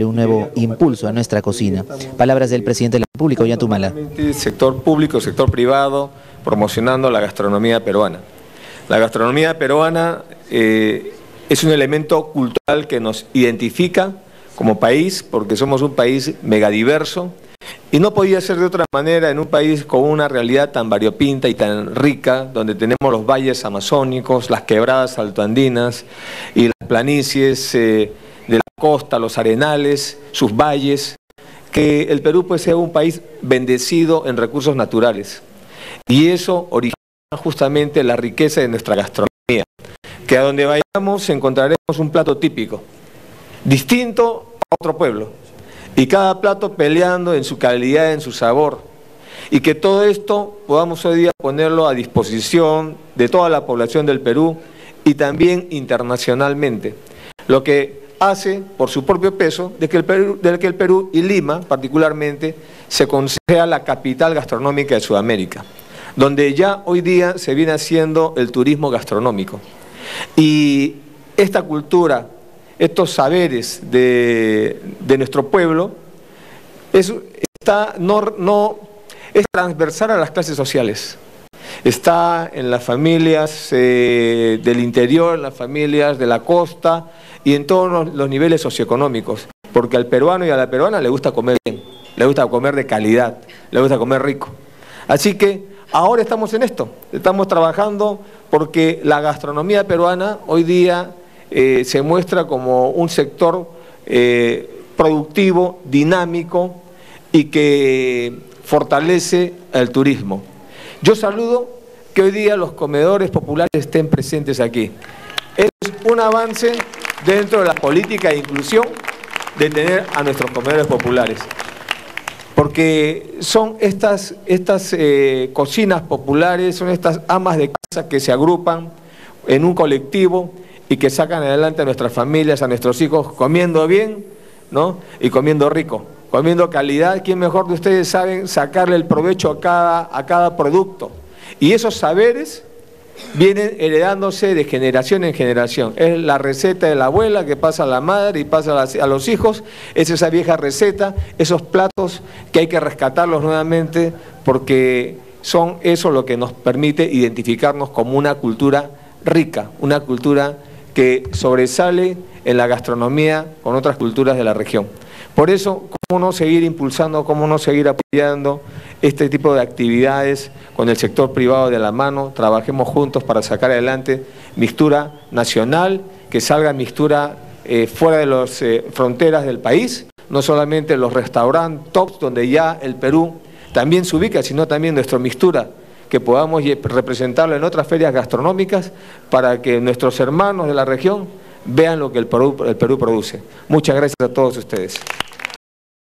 un nuevo impulso a nuestra cocina. Palabras del presidente de la República, Ollantumala. Sector público, sector privado, promocionando la gastronomía peruana. La gastronomía peruana eh, es un elemento cultural que nos identifica como país, porque somos un país megadiverso, y no podía ser de otra manera en un país con una realidad tan variopinta y tan rica, donde tenemos los valles amazónicos, las quebradas altoandinas y las planicies eh, costa, los arenales, sus valles, que el Perú puede ser un país bendecido en recursos naturales. Y eso origina justamente la riqueza de nuestra gastronomía, que a donde vayamos encontraremos un plato típico, distinto a otro pueblo, y cada plato peleando en su calidad, en su sabor, y que todo esto podamos hoy día ponerlo a disposición de toda la población del Perú y también internacionalmente, lo que hace por su propio peso de que el Perú, de que el Perú y Lima particularmente se considera la capital gastronómica de Sudamérica donde ya hoy día se viene haciendo el turismo gastronómico. Y esta cultura, estos saberes de, nuestro pueblo, es, está, no, es transversal a las clases sociales. Está en las familias eh, del interior, en las familias de la costa y en todos los niveles socioeconómicos. Porque al peruano y a la peruana le gusta comer bien, le gusta comer de calidad, le gusta comer rico. Así que Ahora estamos en esto, estamos trabajando porque la gastronomía peruana hoy día eh, se muestra como un sector eh, productivo, dinámico y que fortalece el turismo. Yo saludo que hoy día los comedores populares estén presentes aquí. Es un avance dentro de la política de inclusión de tener a nuestros comedores populares porque son estas, estas eh, cocinas populares, son estas amas de casa que se agrupan en un colectivo y que sacan adelante a nuestras familias, a nuestros hijos, comiendo bien ¿no? y comiendo rico, comiendo calidad. ¿Quién mejor de ustedes saben sacarle el provecho a cada, a cada producto? Y esos saberes vienen heredándose de generación en generación. Es la receta de la abuela que pasa a la madre y pasa a los hijos, es esa vieja receta, esos platos que hay que rescatarlos nuevamente porque son eso lo que nos permite identificarnos como una cultura rica, una cultura que sobresale en la gastronomía con otras culturas de la región. Por eso, ¿cómo no seguir impulsando, cómo no seguir apoyando este tipo de actividades con el sector privado de la mano? Trabajemos juntos para sacar adelante mixtura nacional, que salga mixtura eh, fuera de las eh, fronteras del país, no solamente los restaurantes tops donde ya el Perú también se ubica, sino también nuestra mixtura que podamos representarlo en otras ferias gastronómicas para que nuestros hermanos de la región vean lo que el Perú, el Perú produce. Muchas gracias a todos ustedes.